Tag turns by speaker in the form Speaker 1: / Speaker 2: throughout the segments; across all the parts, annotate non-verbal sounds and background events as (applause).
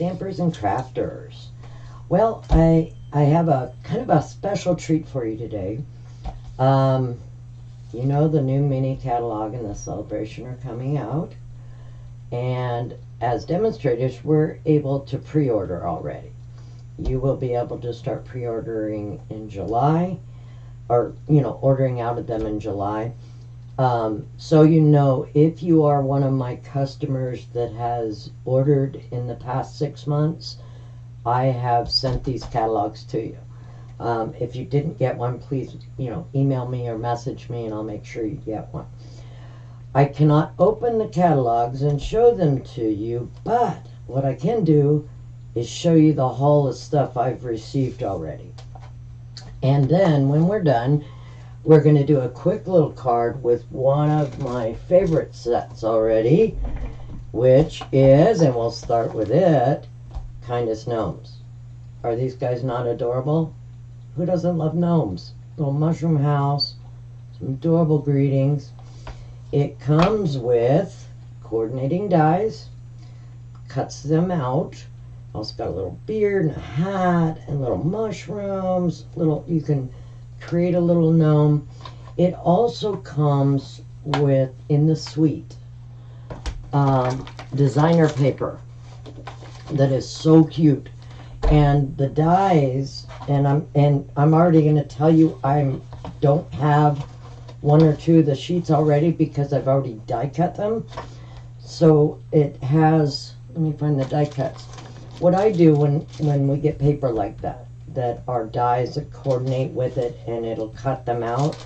Speaker 1: Stampers and crafters. Well, I I have a kind of a special treat for you today. Um, you know the new mini catalog and the Sale-A-Bration are coming out, and as demonstrators, we're able to pre-order already. You will be able to start pre-ordering in July, or you know, ordering out of them in July. Um, so you know, if you are one of my customers that has ordered in the past six months, I have sent these catalogs to you. Um, if you didn't get one, please, you know, email me or message me, and I'll make sure you get one. I cannot open the catalogs and show them to you, but what I can do is show you the haul of stuff I've received already. And then when we're done, we're going to do a quick little card with one of my favorite sets already, which is, and we'll start with it, Kindest Gnomes. Are these guys not adorable? Who doesn't love gnomes? Little mushroom house, some adorable greetings. It comes with coordinating dies, cuts them out. Also got a little beard and a hat and little mushrooms. Little you can create a little gnome. It also comes with, in the suite, um, designer paper that is so cute. And the dies, and I'm and I'm already going to tell you I don't have one or two of the sheets already because I've already die cut them. So it has. Let me find the die cuts. What I do when when we get paper like that, that our dies that coordinate with it and it'll cut them out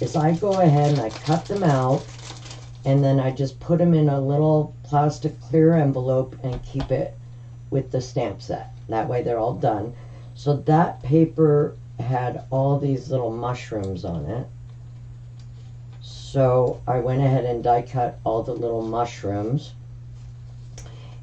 Speaker 1: is I go ahead and I cut them out and then I just put them in a little plastic clear envelope and keep it with the stamp set. That way they're all done. So that paper had all these little mushrooms on it. So I went ahead and die cut all the little mushrooms.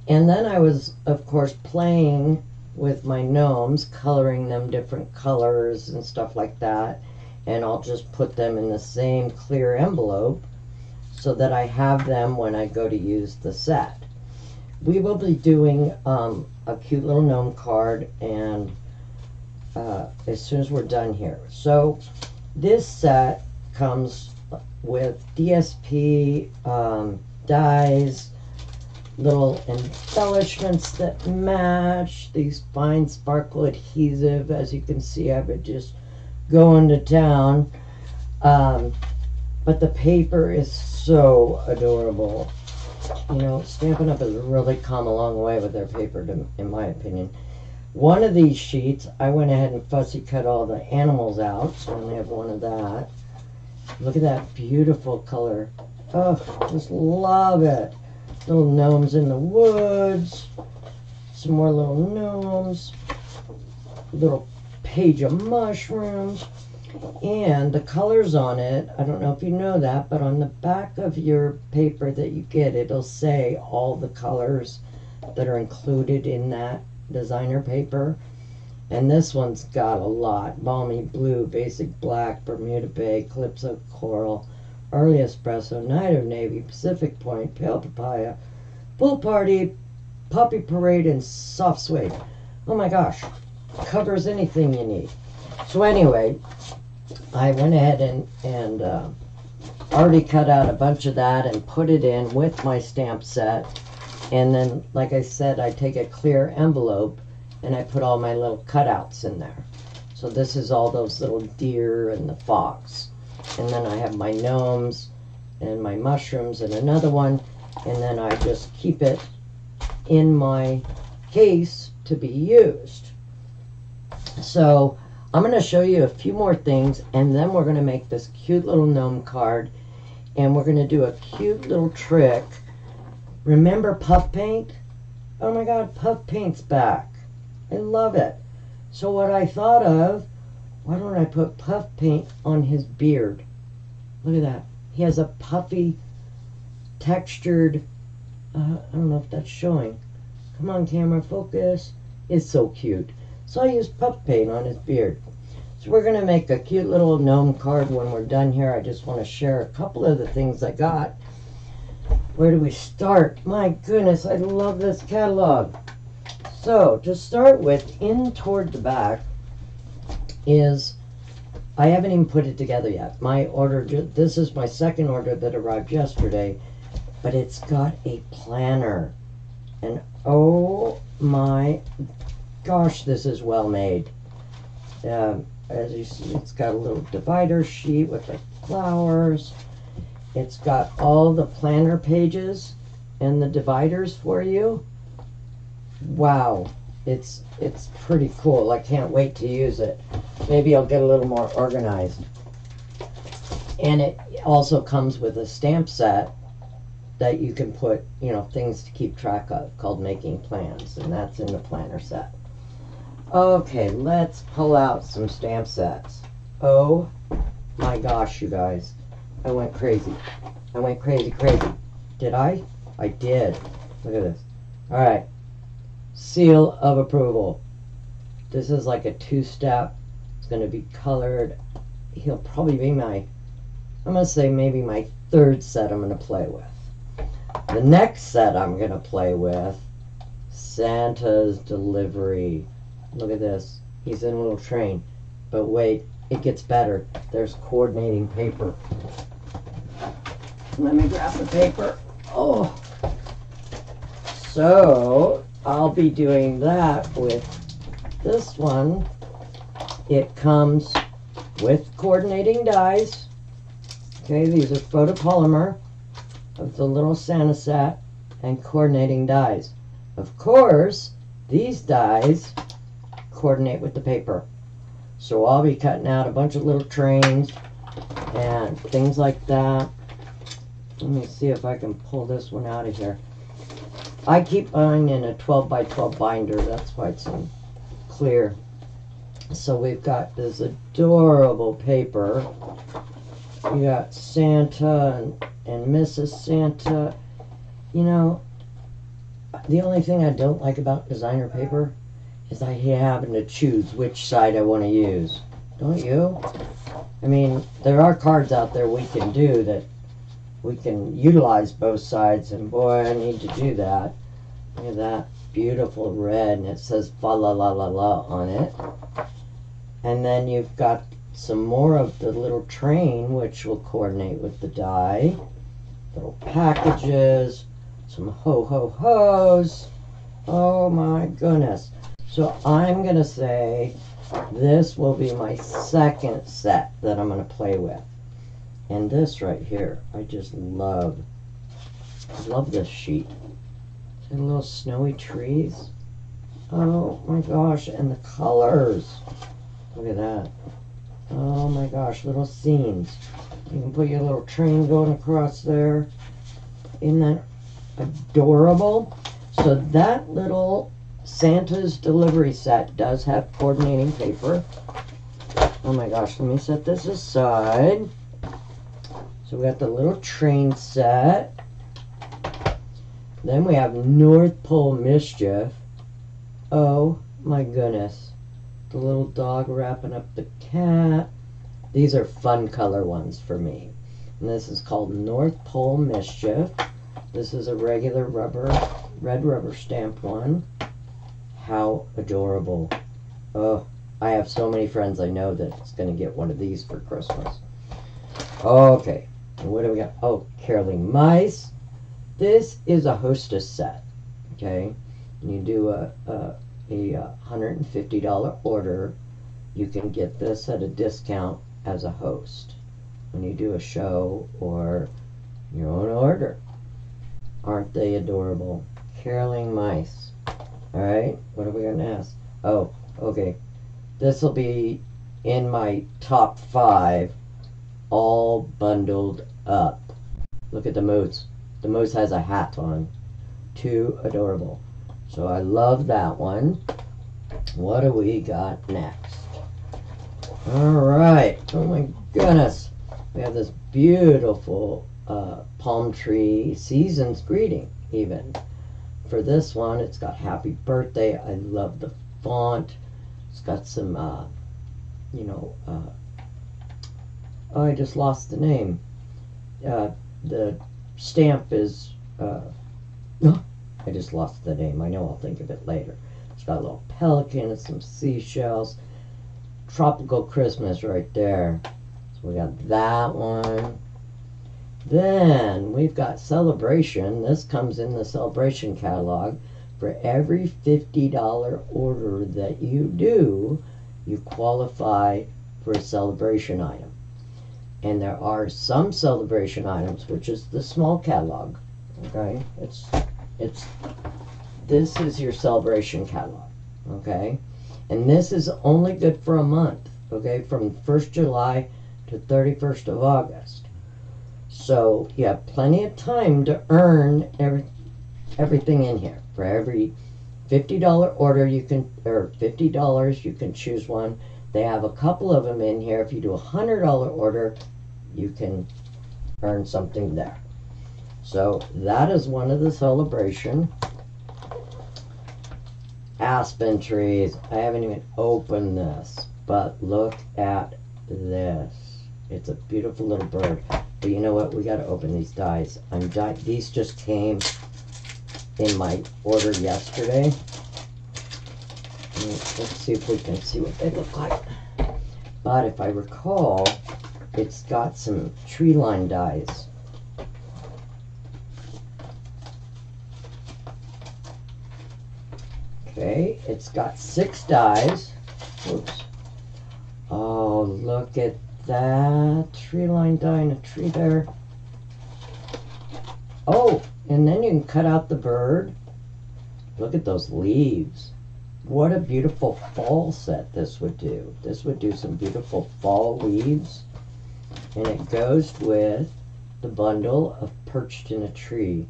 Speaker 1: And then I was, of course, playing with my gnomes, coloring them different colors and stuff like that. And I'll just put them in the same clear envelope so that I have them when I go to use the set. We will be doing um, a cute little gnome card and uh, as soon as we're done here. So this set comes with DSP um, dies, little embellishments that match these fine sparkle adhesive. As you can see I've been just going into town. Um, but the paper is so adorable. You know Stampin' Up! has really come a long way with their paper to, in my opinion. One of these sheets I went ahead and fussy cut all the animals out so I only have one of that. Look at that beautiful color. Oh just love it little gnomes in the woods, some more little gnomes, little page of mushrooms, and the colors on it, I don't know if you know that, but on the back of your paper that you get, it'll say all the colors that are included in that designer paper. And this one's got a lot. Balmy blue, basic black, Bermuda Bay, Calypso Coral, Early Espresso, Night of Navy, Pacific Point, Pale Papaya, Pool Party, Poppy Parade, and Soft Suede. Oh my gosh, covers anything you need. So anyway, I went ahead and, and uh, already cut out a bunch of that and put it in with my stamp set. And then, like I said, I take a clear envelope and I put all my little cutouts in there. So this is all those little deer and the fox. And then I have my gnomes and my mushrooms and another one. And then I just keep it in my case to be used. So I'm going to show you a few more things and then we're going to make this cute little gnome card and we're going to do a cute little trick. Remember puff paint? Oh my god, puff paint's back. I love it. So what I thought of why don't I put puff paint on his beard? Look at that. He has a puffy, textured, uh, I don't know if that's showing. Come on, camera, focus. It's so cute. So I used puff paint on his beard. So we're going to make a cute little gnome card when we're done here. I just want to share a couple of the things I got. where do we start? My goodness, I love this catalog. So, to start with, in toward the back is, I haven't even put it together yet. My order, this is my second order that arrived yesterday, but it's got a planner. And oh my gosh, this is well made. Um, as you see, it's got a little divider sheet with the flowers. It's got all the planner pages and the dividers for you. Wow, it's it's pretty cool. I can't wait to use it. Maybe I'll get a little more organized. And it also comes with a stamp set that you can put, you know, things to keep track of called making plans, and that's in the planner set. Okay, let's pull out some stamp sets. Oh my gosh, you guys. I went crazy. I went crazy, crazy. Did I? I did. Look at this. Alright. Seal of approval. This is like a two-step. It's going to be colored. He'll probably be my, I'm going to say maybe my third set I'm going to play with. The next set I'm going to play with, Santa's Delivery. Look at this. He's in a little train. But wait, it gets better. There's coordinating paper. Let me grab the paper. Oh. So, I'll be doing that with this one. It comes with coordinating dies. Okay, these are photopolymer of the little Santa set and coordinating dies. Of course, these dies coordinate with the paper. So I'll be cutting out a bunch of little trains and things like that. Let me see if I can pull this one out of here. I keep mine in a 12 by 12 binder. That's why it's in clear. So we've got this adorable paper. We got Santa and, and Mrs. Santa. You know, the only thing I don't like about designer paper is I happen to choose which side I want to use. Don't you? I mean, there are cards out there we can do that we can utilize both sides, and boy, I need to do that. Look at that beautiful red, and it says fa la la la la on it. And then you've got some more of the little train, which will coordinate with the die. Little packages, some ho ho ho's. Oh my goodness. So I'm going to say this will be my second set that I'm going to play with. And this right here, I just love. Love this sheet. The little snowy trees? Oh my gosh, and the colors. Look at that. Oh my gosh, little scenes. You can put your little train going across there. Isn't that adorable? So that little Santa's delivery set does have coordinating paper. Oh my gosh, let me set this aside. So we got the little train set. Then we have North Pole Mischief. Oh my goodness. The little dog wrapping up the cat. These are fun color ones for me. And this is called North Pole Mischief. This is a regular rubber, red rubber stamp one. How adorable. Oh, I have so many friends I know that's going to get one of these for Christmas. Okay, and what do we got? Oh, Caroling Mice. This is a hostess set, okay? And you do a, a, a $150 order, you can get this at a discount as a host when you do a show or your own order. Aren't they adorable? Caroling Mice. Alright, what are we going to ask? Oh, okay. This will be in my top five, all bundled up. Look at the moose. The moose has a hat on. Too adorable. So I love that one. What do we got next? Alright. Oh my goodness. We have this beautiful uh, palm tree season's greeting, even for this one, it's got happy birthday. I love the font. It's got some, uh, you know, uh, oh, I just lost the name. Uh, the stamp is uh, (gasps) I just lost the name. I know I'll think of it later. It's got a little pelican and some seashells. Tropical Christmas right there. So we got that one. Then we've got Sale-A-Bration. This comes in the Sale-A-Bration catalog. For every $50 order that you do, you qualify for a Sale-A-Bration item. And there are some Sale-A-Bration items, which is the small catalog. Okay? It's it's this is your Sale-A-Bration catalog. Okay? And this is only good for a month. Okay, from 1st July to 31st of August. So you have plenty of time to earn every, everything in here. For every $50 order, you can, or $50, you can choose one. They have a couple of them in here. If you do a $100 order, you can earn something there. So that is one of the Sale-A-Bration. Aspen trees. I haven't even opened this, but look at this. It's a beautiful little bird. But you know what? We got to open these dies. I'm di- These just came in my order yesterday. Let's see if we can see what they look like. But if I recall, it's got some tree line dies. Okay, it's got six dies. Oops. Oh, look at that tree line die in a tree there. Oh, and then you can cut out the bird. Look at those leaves. What a beautiful fall set this would do. This would do some beautiful fall leaves. And it goes with the bundle of Perched in a Tree.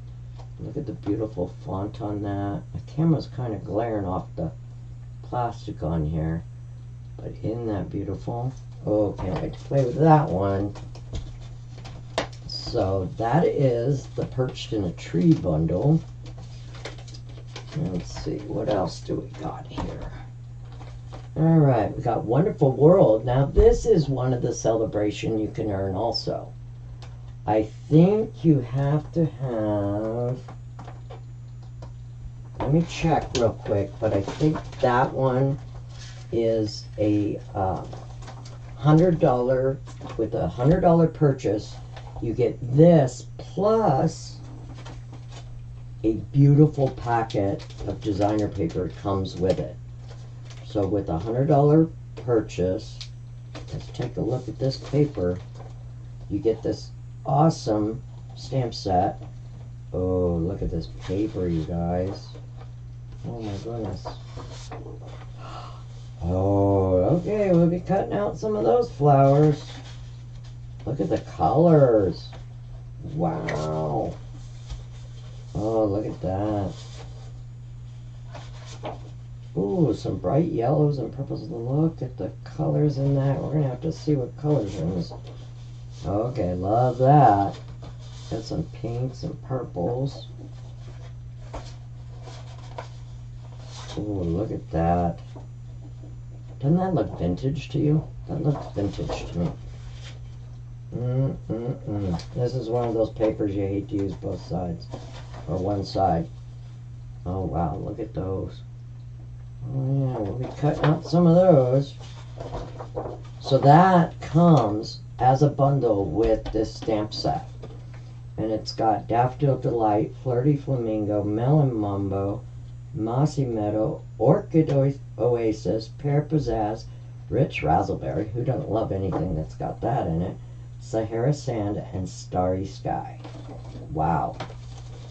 Speaker 1: Look at the beautiful font on that. My camera's kind of glaring off the plastic on here. But isn't that beautiful? Oh, can't wait to play with that one. So that is the Perched in a Tree bundle. Let's see, what else do we got here? All right, we got Wonderful World. Now, this is one of the Sale-A-Bration you can earn also. I think you have to have. Let me check real quick, but I think that one is a uh, hundred dollar with a hundred dollar purchase. You get this plus a beautiful packet of designer paper comes with it. So with a hundred dollar purchase, let's take a look at this paper. You get this awesome stamp set. Oh, look at this paper, you guys. Oh my goodness. Oh, okay, we'll be cutting out some of those flowers. Look at the colors. Wow. Oh, look at that. Ooh, some bright yellows and purples. Look at the colors in that. We're going to have to see what colors are in this. Okay, love that. Got some pinks and purples. Ooh, look at that. Doesn't that look vintage to you? That looks vintage to me. Mm, mm, mm. This is one of those papers you hate to use both sides. Or one side. Oh wow, look at those. Oh yeah, be cutting out some of those. So that comes as a bundle with this stamp set. And it's got Daffodil Delight, Flirty Flamingo, Melon Mambo, Mossy Meadow, Orchid Oasis, Pear Pizzazz, Rich Razzleberry, who doesn't love anything that's got that in it, Sahara Sand, and Starry Sky. Wow.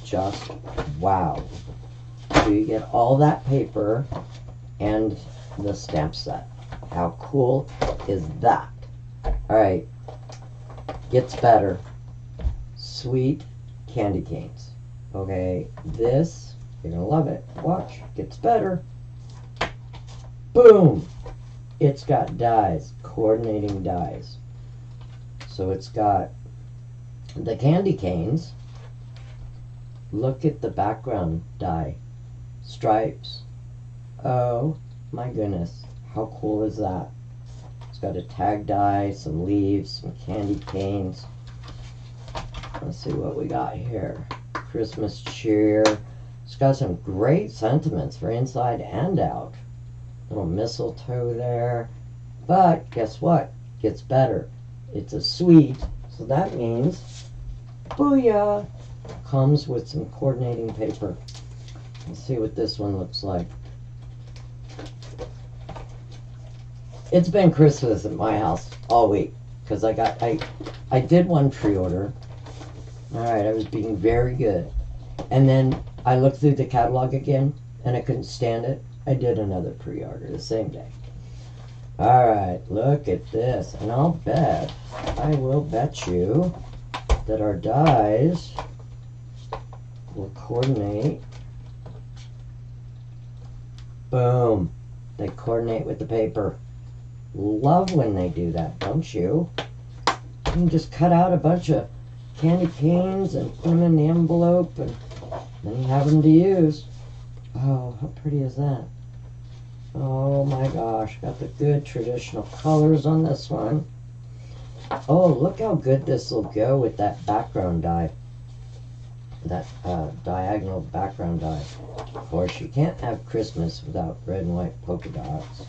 Speaker 1: Just wow. So you get all that paper and the stamp set. How cool is that? Alright. Gets better. Sweet candy canes. Okay, this, you're gonna love it. Watch, gets better. Boom! It's got dies, coordinating dies. So it's got the candy canes. Look at the background die. Stripes. Oh my goodness. How cool is that? It's got a tag die, some leaves, some candy canes. Let's see what we got here. Christmas cheer. It's got some great sentiments for inside and out. Little mistletoe there. But guess what? Gets better. It's a suite, so that means, booyah, comes with some coordinating paper. Let's see what this one looks like. It's been Christmas at my house all week because I got I I did one pre-order. All right, I was being very good, and then I looked through the catalog again and I couldn't stand it. I did another pre-order the same day. All right, look at this, and I'll bet I will bet you that our dies will coordinate. Boom. They coordinate with the paper. Love when they do that, don't you? You can just cut out a bunch of candy canes and put them in the envelope and then you have them to use. Oh, how pretty is that? Oh my gosh, got the good traditional colors on this one. Oh, look how good this will go with that background die. That uh, diagonal background die. Of course, you can't have Christmas without red and white polka dots.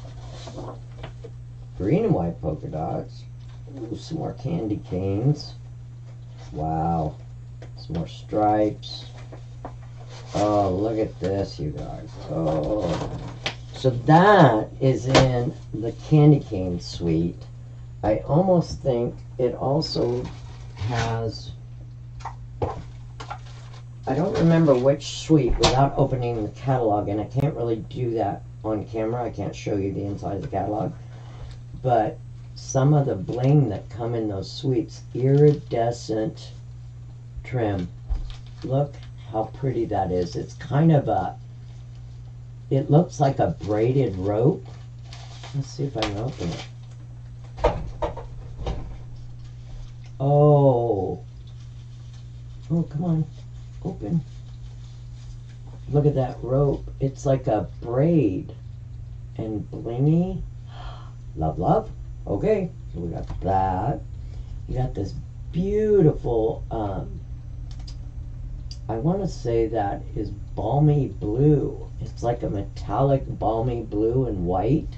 Speaker 1: Green and white polka dots. Ooh, some more candy canes. Wow. Some more stripes. Oh, look at this, you guys. Oh. So that is in the candy cane suite. I almost think it also has. I don't remember which suite without opening the catalog, and I can't really do that on camera. I can't show you the inside of the catalog. But some of the bling that come in those suites, iridescent trim. Look how pretty that is. It's kind of a, it looks like a braided rope. Let's see if I can open it. Oh. Oh, come on. Open. Look at that rope. It's like a braid and blingy. Love, love. Okay, so we got that. You got this beautiful, um, I want to say that is balmy blue. It's like a metallic balmy blue and white.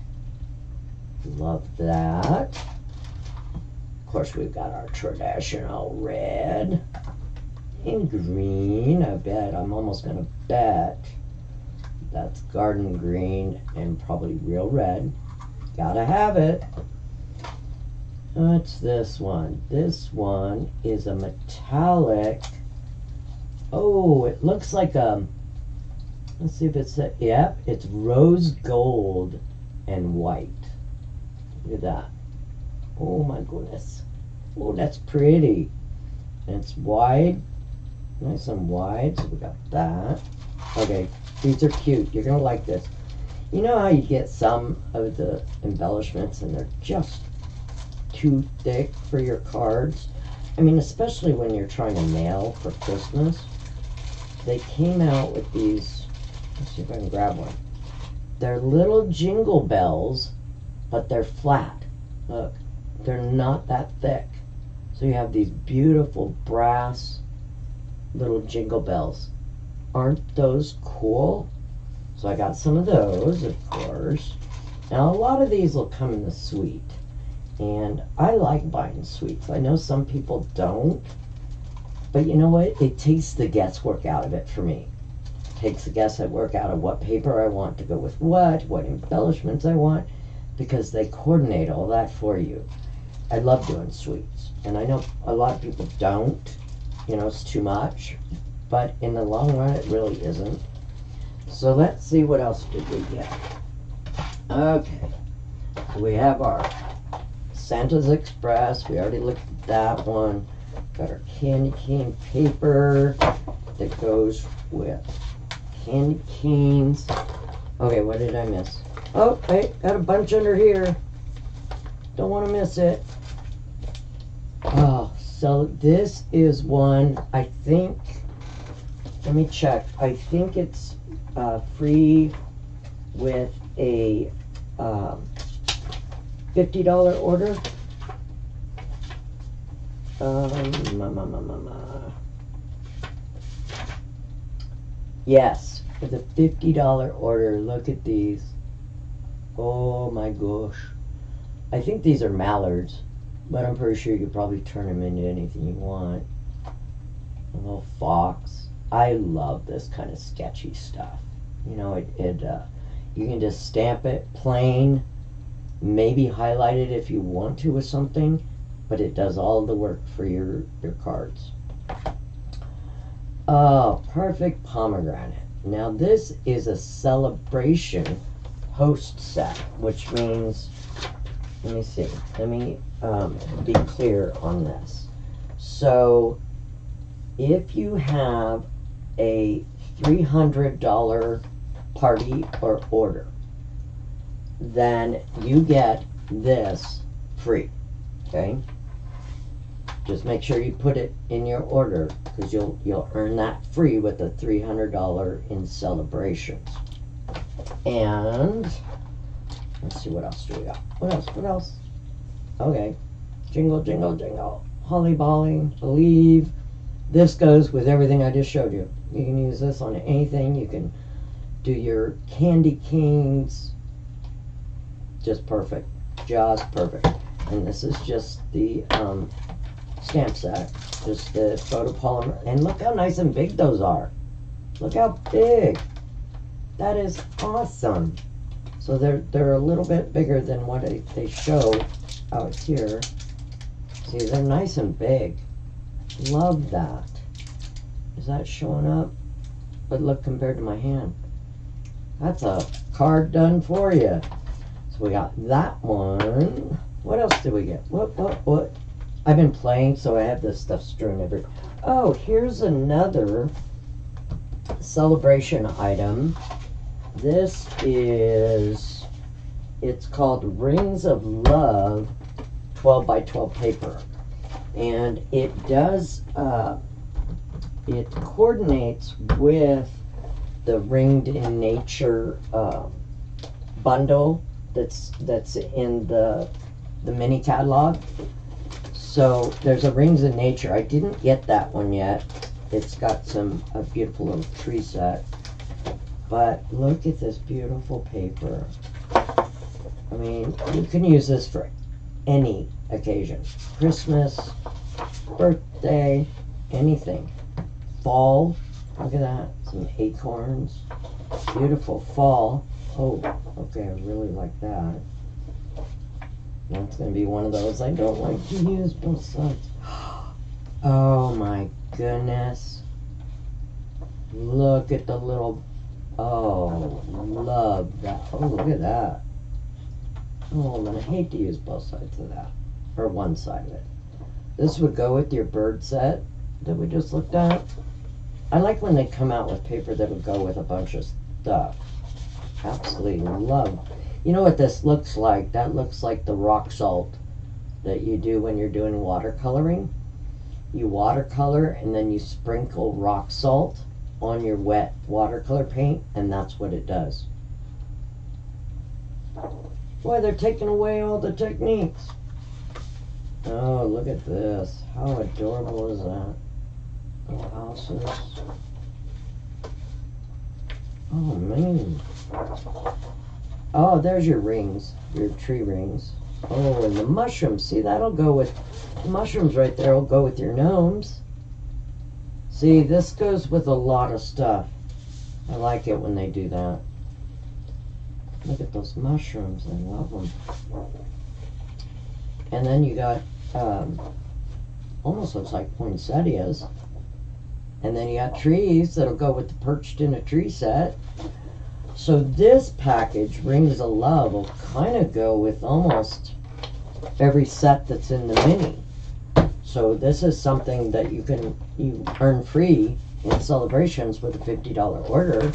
Speaker 1: Love that. Of course, we've got our traditional red and green. I bet, I'm almost going to bet that's garden green and probably real red. Gotta have it. What's this one? This one is a metallic. Oh, it looks like a. Let's see if it's a. Yep, it's rose gold and white. Look at that. Oh my goodness. Oh, that's pretty. And it's wide. Nice and wide. So we got that. Okay, these are cute. You're gonna like this. You know how you get some of the embellishments and they're just too thick for your cards? I mean, especially when you're trying to mail for Christmas. They came out with these. Let's see if I can grab one. They're little jingle bells, but they're flat. Look, they're not that thick. So you have these beautiful brass little jingle bells. Aren't those cool? So I got some of those, of course. Now, a lot of these will come in the suite. And I like buying suites. I know some people don't. But you know what? It takes the guesswork out of it for me. It takes the guesswork out of what paper I want to go with what, what embellishments I want, because they coordinate all that for you. I love doing suites. And I know a lot of people don't. You know, it's too much. But in the long run, it really isn't. So let's see what else did we get. Okay. So we have our Santa's Express. We already looked at that one. Got our candy cane paper that goes with candy canes. Okay, what did I miss? Oh, hey, got a bunch under here. Don't want to miss it. Oh, so this is one, I think, let me check. I think it's uh, free with a um, $50 order. Um, ma, ma, ma. Yes, for the $50 order, look at these. Oh my gosh. I think these are mallards, but I'm pretty sure you could probably turn them into anything you want. A little fox. I love this kind of sketchy stuff. You know, it, it uh, you can just stamp it plain, maybe highlight it if you want to with something, but it does all the work for your, your cards. Oh, perfect pomegranate. Now this is a Sale-A-Bration host set, which means, let me see, let me um, be clear on this. So if you have a $300 party or order, then you get this free. Okay? Just make sure you put it in your order because you'll you'll earn that free with the $300 in Sale-A-Brations. And let's see what else do we got. What else? What else? Okay. Jingle jingle jingle. Holly bolly. Believe. This goes with everything I just showed you. You can use this on anything. You can do your candy canes. Just perfect. Just perfect. And this is just the um, stamp set. Just the photopolymer. And look how nice and big those are. Look how big. That is awesome. So they're they're a little bit bigger than what they show out here. See, they're nice and big. Love that. Is that showing up? But look compared to my hand. That's a card done for you. So we got that one. What else did we get? What, what, what? I've been playing, so I have this stuff strewn everywhere. Oh, here's another Sale-A-Bration item. This is, it's called Rings of Love 12 by 12 paper. And it does, uh, it coordinates with the Ringed in Nature uh, bundle that's that's in the the mini catalog. So there's a Rings in Nature. I didn't get that one yet. It's got some a beautiful little tree set. But look at this beautiful paper. I mean, you can use this for any occasion. Christmas, birthday, anything. Fall, look at that. Some acorns. Beautiful fall. Oh, okay, I really like that. That's going to be one of those I don't like to use both sides. (gasps) Oh my goodness. Look at the little. Oh, love that. Oh, look at that. Oh, man, I hate to use both sides of that. Or one side of it. This would go with your bird set that we just looked at. I like when they come out with paper that would go with a bunch of stuff. Absolutely love. You know what this looks like? That looks like the rock salt that you do when you're doing watercoloring. You watercolor and then you sprinkle rock salt on your wet watercolor paint, and that's what it does. Boy, they're taking away all the techniques. Oh, look at this. How adorable is that? Houses. Oh, man. Oh, there's your rings. Your tree rings. Oh, and the mushrooms. See, that'll go with... The mushrooms right there will go with your gnomes. See, this goes with a lot of stuff. I like it when they do that. Look at those mushrooms. I love them. And then you got, um, almost looks like poinsettias. And then you got trees that'll go with the perched in a tree set. So this package, Rings of Love, will kind of go with almost every set that's in the mini. So this is something that you can you earn free in Sale-A-Brations with a $50 order.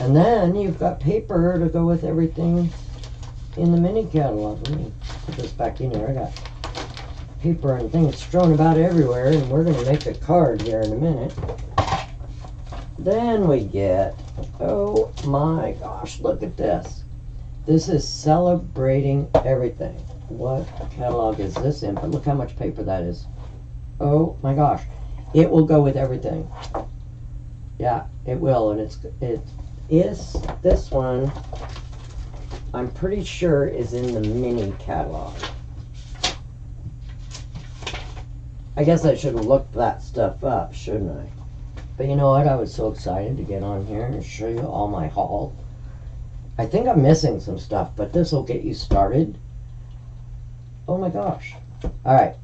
Speaker 1: And then you've got paper to go with everything in the mini catalog. Let me put this back in here. I got paper and things strewn about everywhere, and we're going to make a card here in a minute. Then we get, oh my gosh, look at this. This is celebrating everything. What catalog is this in? But look how much paper that is. Oh my gosh. It will go with everything. Yeah, It will, and it's it is this one. I'm pretty sure is in the mini catalog. I guess I should have looked that stuff up, shouldn't I? But you know what? I was so excited to get on here and show you all my haul. I think I'm missing some stuff, but this will get you started. Oh my gosh. All right.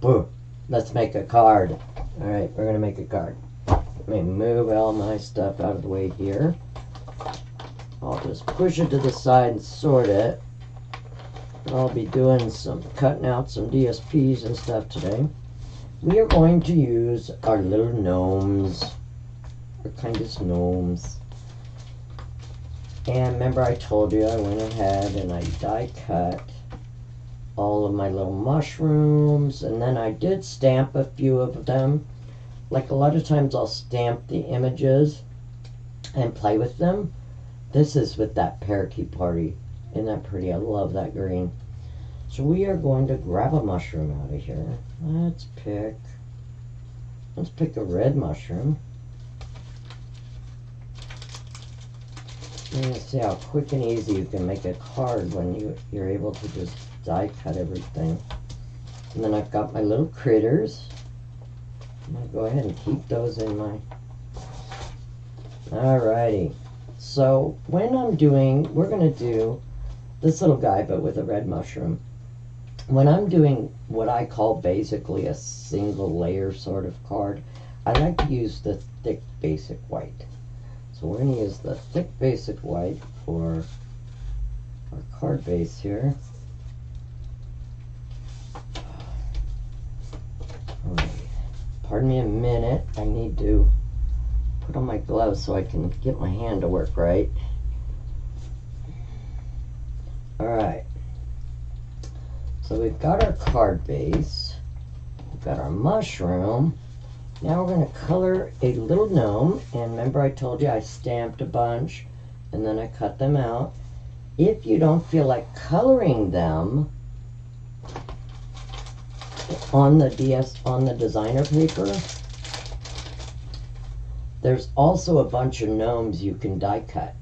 Speaker 1: Boo. Let's make a card. All right, we're going to make a card. Let me move all my stuff out of the way here. I'll just push it to the side and sort it. I'll be doing some cutting out some DSPs and stuff today. We are going to use our little gnomes. Our kind of gnomes. And remember I told you I went ahead and I die cut all of my little mushrooms and then I did stamp a few of them. Like a lot of times I'll stamp the images and play with them. This is with that parakeet party. Isn't that pretty? I love that green. So we are going to grab a mushroom out of here. Let's pick, let's pick a red mushroom. And see how quick and easy you can make a card when you, you're able to just die cut everything. And then I've got my little critters. I'm going to go ahead and keep those in my... Alrighty. So when I'm doing, we're going to do this little guy, but with a red mushroom. When I'm doing what I call basically a single layer sort of card, I like to use the thick basic white. So we're going to use the thick basic white for our card base here. Pardon me a minute. I need to put on my gloves so I can get my hand to work right. Alright. So we've got our card base. We've got our mushroom. Now we're going to color a little gnome. And remember I told you I stamped a bunch and then I cut them out. If you don't feel like coloring them, on the DS on the designer paper. There's also a bunch of gnomes you can die cut.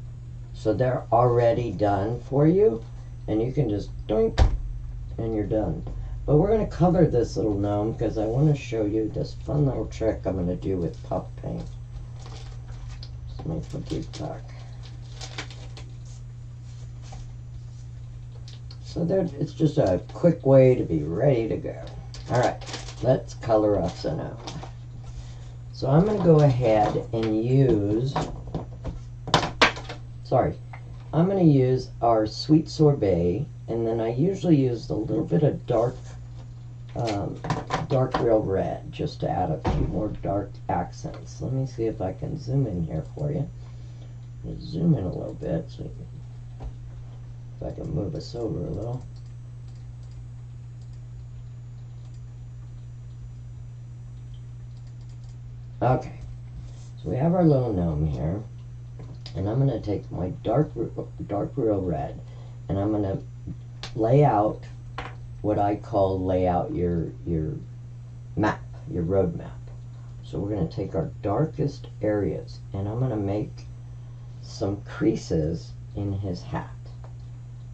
Speaker 1: So they're already done for you and you can just doink and you're done. But we're going to color this little gnome because I want to show you this fun little trick I'm going to do with puff paint. Let me put these back. So there, it's just a quick way to be ready to go. All right, let's color us a gnome. So I'm going to go ahead and use, sorry, I'm going to use our sweet sorbet, and then I usually use a little bit of dark, um, dark real red, just to add a few more dark accents. Let me see if I can zoom in here for you. Zoom in a little bit, so can, if I can move us over a little. Okay, so we have our little gnome here, and I'm going to take my dark, dark real red, and I'm going to lay out what I call lay out your, your map, your road map. So we're going to take our darkest areas, and I'm going to make some creases in his hat.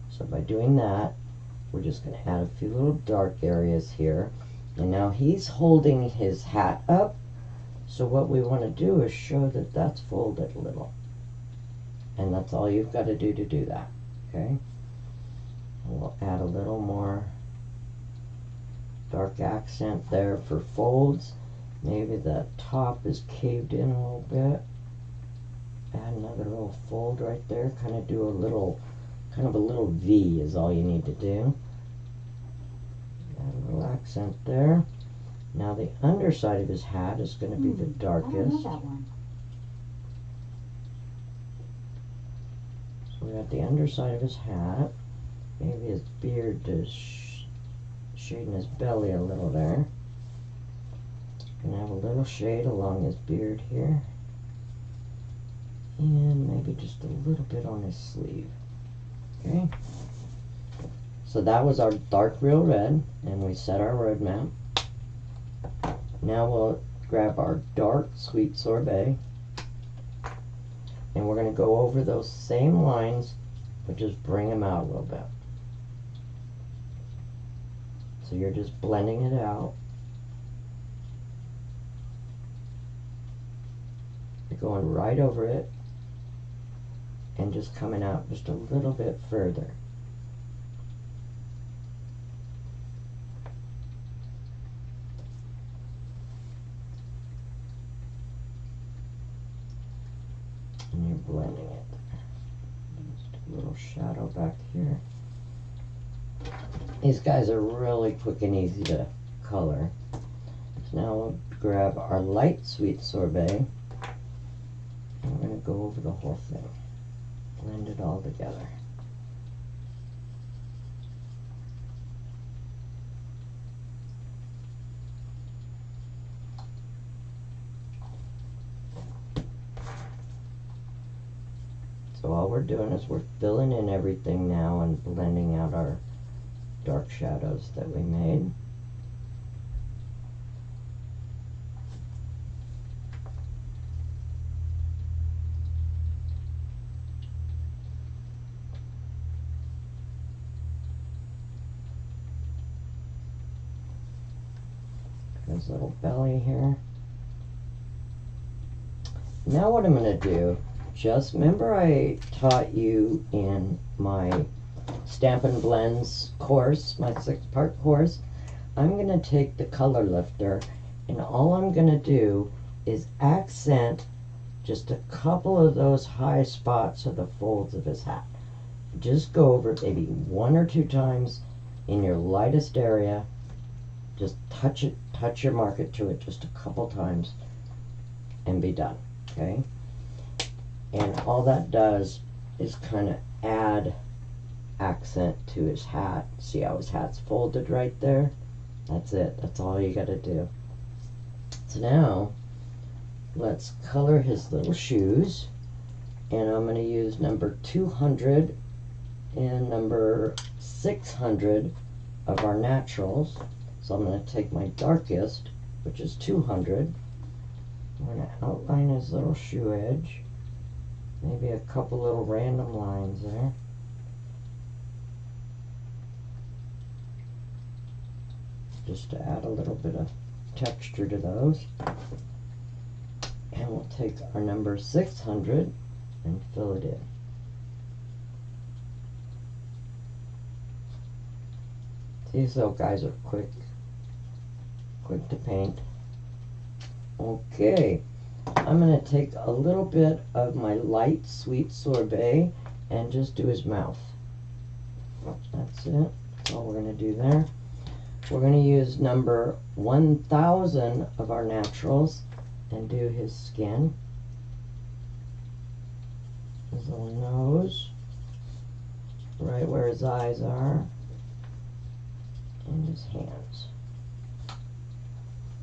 Speaker 1: So by doing that, we're just going to add a few little dark areas here. And now he's holding his hat up so what we want to do is show that that's folded a little. And that's all you've got to do to do that. Okay? We'll add a little more dark accent there for folds. Maybe the top is caved in a little bit. Add another little fold right there. Kind of do a little, kind of a little V is all you need to do. Add a little accent there. Now the underside of his hat is going to be the darkest.
Speaker 2: Hmm, I know that one.
Speaker 1: So we got the underside of his hat. Maybe his beard is sh shading his belly a little there. Gonna have a little shade along his beard here. And maybe just a little bit on his sleeve. Okay. So that was our dark real red, and we set our roadmap. Now we'll grab our dark sweet sorbet And we're going to go over those same lines, but just bring them out a little bit. So you're just blending it out. You're going right over it and just coming out just a little bit further. And you're blending it. Just a little shadow back here. These guys are really quick and easy to color. So now we'll grab our light sweet sorbet. We're going to go over the whole thing. Blend it all together. So all we're doing is we're filling in everything now and blending out our dark shadows that we made. His little belly here. Now what I'm going to do, just remember I taught you in my Stampin' Blends course, my six-part course. I'm going to take the color lifter and all I'm going to do is accent just a couple of those high spots of the folds of his hat. Just go over it maybe one or two times in your lightest area. Just touch it, touch your marker to it just a couple times and be done, okay? And all that does is kind of add accent to his hat. See how his hat's folded right there? That's it. That's all you got to do. So now, let's color his little shoes. And I'm going to use number 200 and number 600 of our naturals. So I'm going to take my darkest, which is 200. I'm going to outline his little shoe edge. Maybe a couple little random lines there. Just to add a little bit of texture to those. And we'll take our number 600 and fill it in. These little guys are quick, quick to paint. Okay, I'm going to take a little bit of my light sweet sorbet and just do his mouth. That's it. That's all we're going to do there. We're going to use number 1000 of our naturals and do his skin. His little nose. Right where his eyes are. And his hands.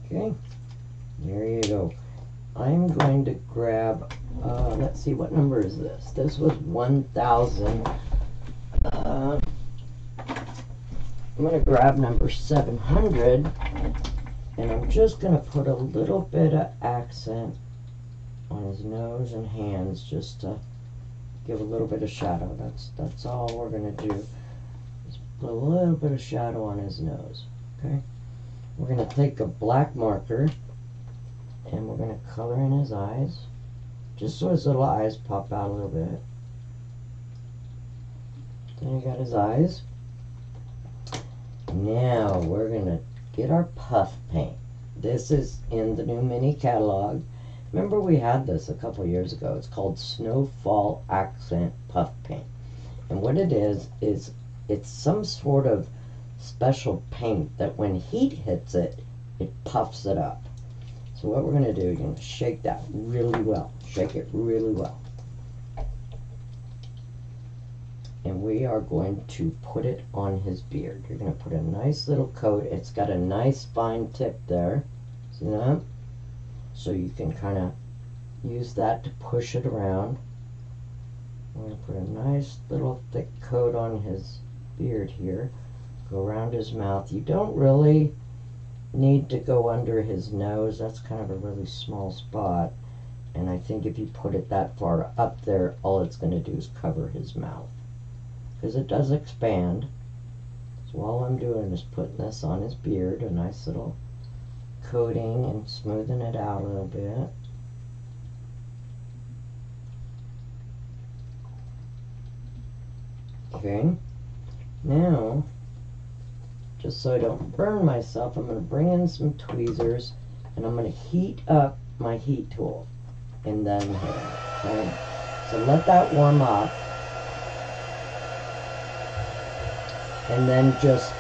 Speaker 1: Okay. There you go. I'm going to grab, uh, let's see, what number is this? This was 1,000. Uh, I'm going to grab number 700 and I'm just going to put a little bit of accent on his nose and hands just to give a little bit of shadow. That's that's all we're going to do. Just put a little bit of shadow on his nose. Okay. We're going to take a black marker and we're going to color in his eyes just so his little eyes pop out a little bit. Then you got his eyes. Now we're going to get our puff paint. This is in the new mini catalog. Remember we had this a couple years ago. It's called Snowfall Accent Puff Paint. And what it is, is it's some sort of special paint that when heat hits it, it puffs it up. So what we're going to do, you're going to shake that really well. Shake it really well. We are going to put it on his beard. You're going to put a nice little coat. It's got a nice fine tip there. See that? So you can kind of use that to push it around. I'm going to put a nice little thick coat on his beard here. Go around his mouth. You don't really need to go under his nose. That's kind of a really small spot. And I think if you put it that far up there, all it's going to do is cover his mouth. Because it does expand. So all I'm doing is putting this on his beard, a nice little coating and smoothing it out a little bit. Okay, now, just so I don't burn myself, I'm going to bring in some tweezers and I'm going to heat up my heat tool and then okay? So let that warm up and then just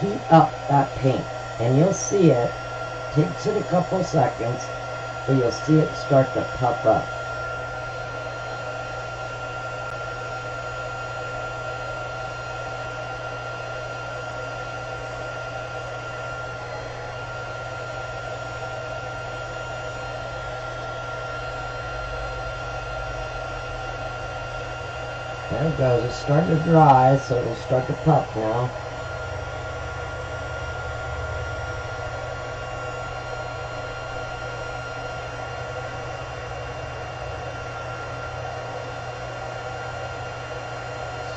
Speaker 1: heat up that paint. And you'll see it. Takes it a couple seconds but you'll see it start to puff up There it goes. It's starting to dry, so it'll start to puff now.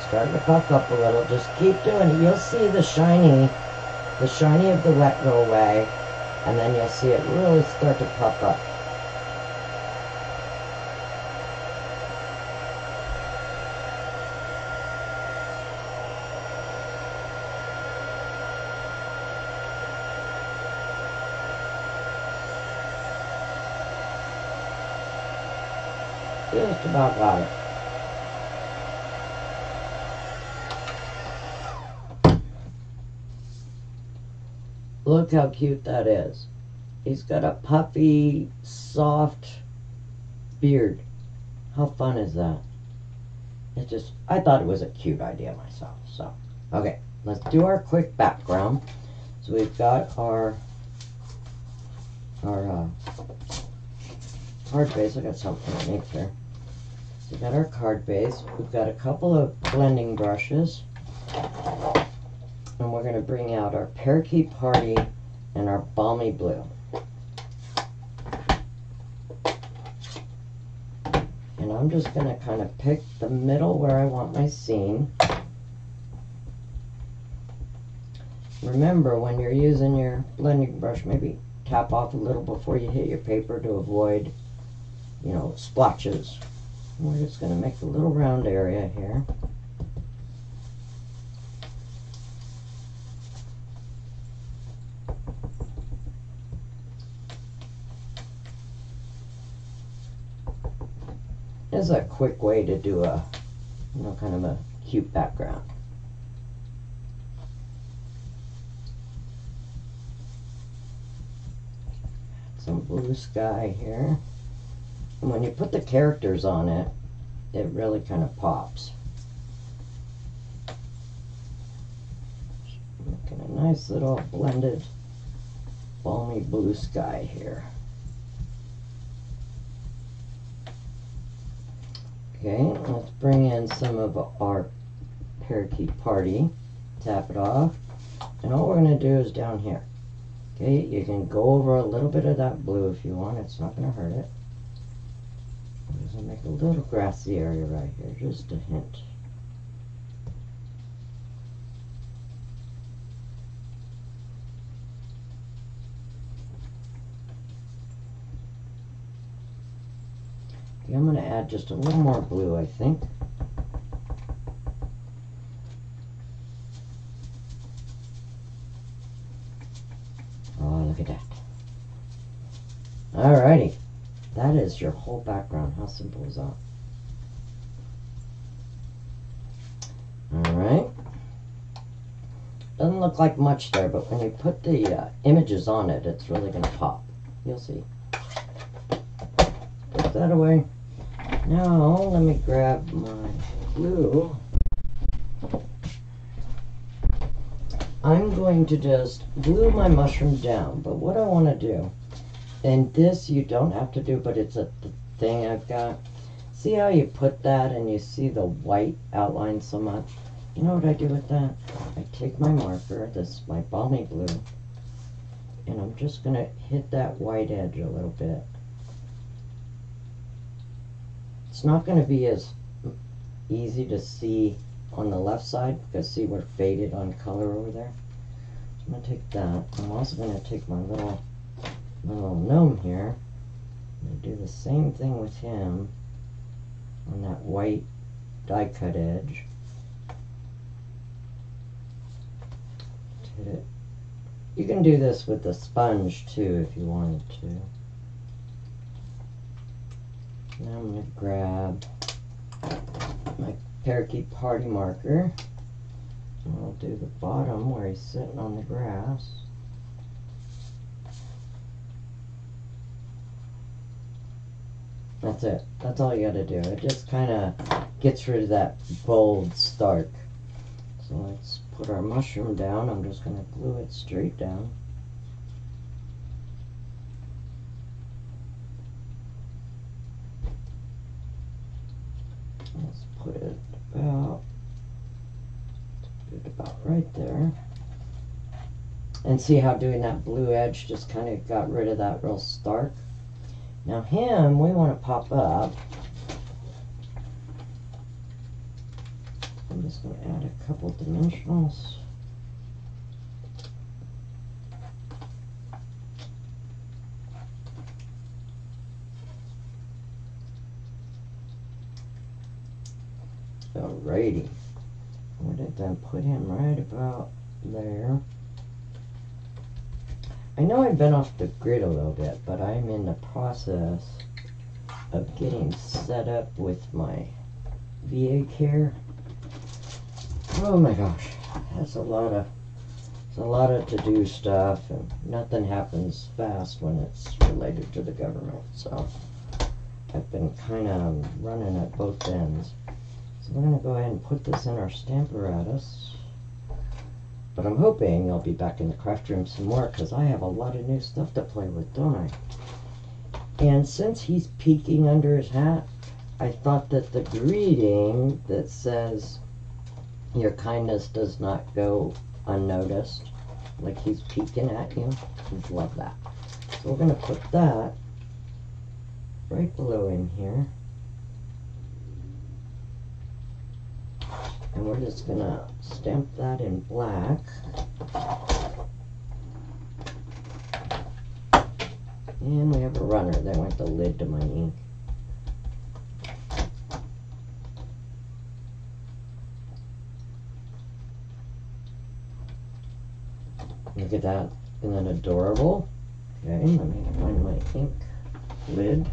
Speaker 1: Starting to puff up a little. Just keep doing it. You'll see the shiny, the shiny of the wet go away, and then you'll see it really start to puff up. About got it. Look how cute that is. He's got a puffy, soft beard. How fun is that? It just, I thought it was a cute idea myself. So, okay, let's do our quick background. So we've got our, our, uh, card base. I got something underneath here. So we got our card base. We've got a couple of blending brushes. And we're going to bring out our Parakeet Party and our Balmy Blue. And I'm just going to kind of pick the middle where I want my scene. Remember, when you're using your blending brush, maybe tap off a little before you hit your paper to avoid you know, splotches. We're just going to make a little round area here. This a quick way to do a, you know, kind of a cute background. Some blue sky here. When you put the characters on it, it really kind of pops. Making a nice little blended balmy blue sky here. Okay, let's bring in some of our parakeet party. Tap it off. And all we're going to do is down here. Okay, you can go over a little bit of that blue if you want. It's not going to hurt it. I'm going to make a little grassy area right here, just a hint. Okay, I'm going to add just a little more blue, I think. Oh, look at that. Alrighty. That your whole background. How simple is that? Alright. Doesn't look like much there, but when you put the uh, images on it, it's really going to pop. You'll see. Put that away. Now, let me grab my glue. I'm going to just glue my mushroom down, but what I want to do and this you don't have to do, but it's a thing I've got. See how you put that and you see the white outline so much? You know what I do with that? I take my marker, this my balmy blue, and I'm just going to hit that white edge a little bit. It's not going to be as easy to see on the left side because see we're faded on color over there. I'm going to take that. I'm also going to take my little, little gnome here and do the same thing with him on that white die cut edge. Hit it. You can do this with the sponge too if you wanted to. Now I'm going to grab my parakeet party marker. I'll do the bottom where he's sitting on the grass. That's it. That's all you gotta do. It just kind of gets rid of that bold stark. So let's put our mushroom down. I'm just gonna glue it straight down. Let's put it about, put it about right there. And see how doing that blue edge just kind of got rid of that real stark. Now him, we want to pop up. I'm just going to add a couple dimensionals. Alrighty. We're going to then put him right about there. I know I've been off the grid a little bit, but I'm in the process of getting set up with my VA care. Oh my gosh, that's a lot of it's a lot of to-do stuff, and nothing happens fast when it's related to the government. So I've been kind of running at both ends. So we're gonna go ahead and put this in our Stamparatus. But I'm hoping I'll be back in the craft room some more because I have a lot of new stuff to play with, don't I? And since he's peeking under his hat, I thought that the greeting that says, Your kindness does not go unnoticed, like he's peeking at you, I love that. So we're going to put that right below in here. And we're just gonna stamp that in black. And we have a runner. that went the lid to my ink. Look at that. Isn't that adorable? Okay, let me find my ink lid.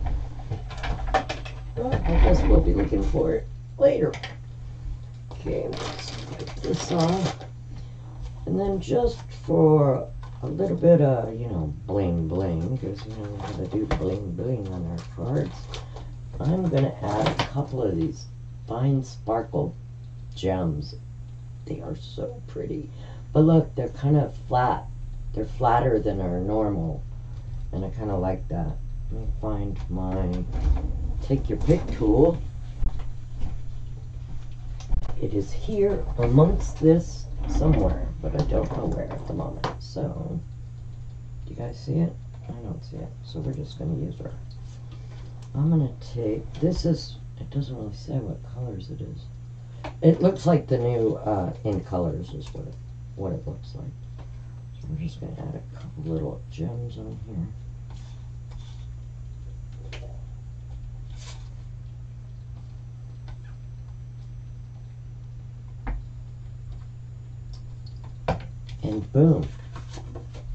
Speaker 1: Oh, I guess we'll be looking for it later. Okay, let's get this off. And then just for a little bit of, you know, bling bling, because, you know, we gotta do bling bling on our cards, I'm gonna add a couple of these fine sparkle gems. They are so pretty. But look, they're kind of flat. They're flatter than our normal. And I kind of like that. Let me find my take your pick tool. It is here amongst this somewhere, but I don't know where at the moment. So, do you guys see it? I don't see it. So we're just going to use our. I'm going to take. This is. It doesn't really say what colors it is. It looks like the new uh, in colors is what it what it looks like. So we're just going to add a couple little gems on here. And boom,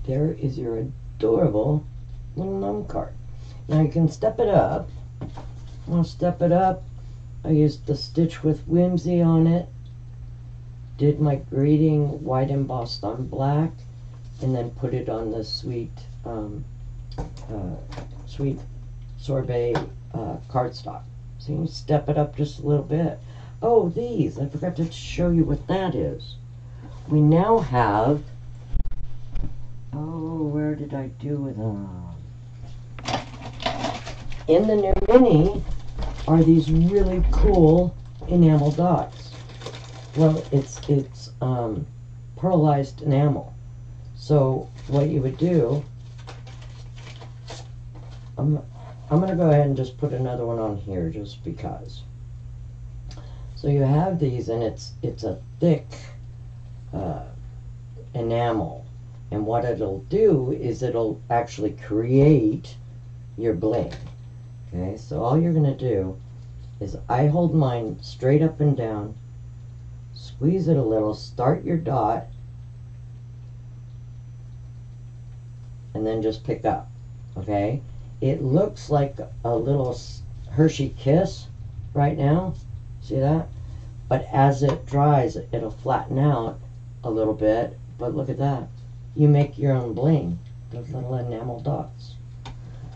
Speaker 1: there is your adorable little gnome card. Now you can step it up. I'll step it up. I used the Stitch with Whimsy on it. Did my greeting white embossed on black, and then put it on the sweet, um, uh, sweet sorbet uh, cardstock. So you can step it up just a little bit. Oh, these! I forgot to show you what that is we now have, oh, where did I do with them? In the new mini are these really cool enamel dots. Well, it's, it's um, pearlized enamel. So what you would do, I'm, I'm going to go ahead and just put another one on here just because. So you have these and it's it's a thick uh, enamel and what it'll do is it'll actually create your bling. Okay, so all you're going to do is I hold mine straight up and down, squeeze it a little, start your dot, and then just pick up. Okay, it looks like a little Hershey kiss right now. See that? But as it dries, it'll flatten out a little bit. But look at that. You make your own bling. Those little enamel dots.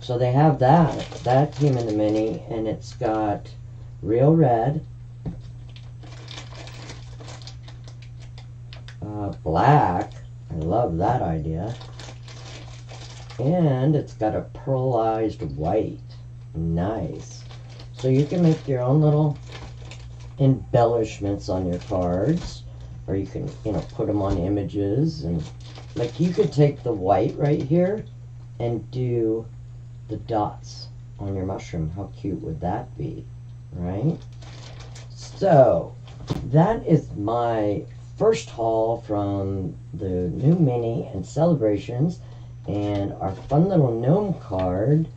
Speaker 1: So they have that. That came in the mini, and it's got real red, uh, black. I love that idea. And it's got a pearlized white. Nice. So you can make your own little embellishments on your cards. Or you can, you know, put them on images. And like you could take the white right here and do the dots on your mushroom. How cute would that be? Right? So that is my first haul from the new mini and Sale-A-Brations and our fun little gnome card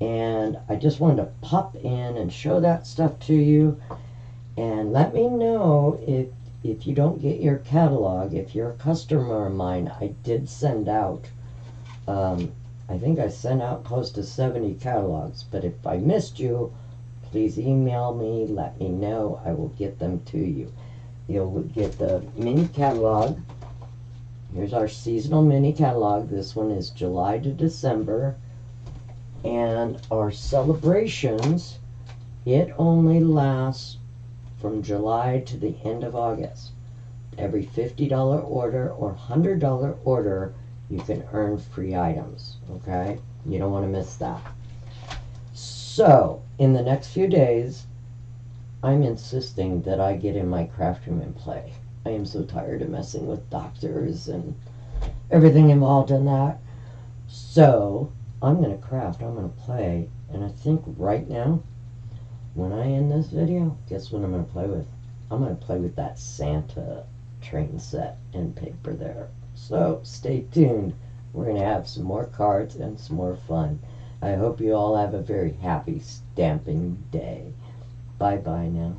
Speaker 1: and I just wanted to pop in and show that stuff to you and let me know if if you don't get your catalog if you're a customer of mine I did send out um, I think I sent out close to 70 catalogs but if I missed you please email me let me know I will get them to you you'll get the mini catalog Here's our seasonal mini catalog. This one is July to December. And our Sale-A-Brations, it only lasts from July to the end of August. Every $50 order or $100 order, you can earn free items. Okay? You don't want to miss that. So, in the next few days, I'm insisting that I get in my craft room and play. I am so tired of messing with doctors and everything involved in that. So I'm going to craft, I'm going to play, and I think right now, when I end this video, guess what I'm going to play with? I'm going to play with that Santa train set and paper there. So stay tuned. We're going to have some more cards and some more fun. I hope you all have a very happy stamping day. Bye bye now.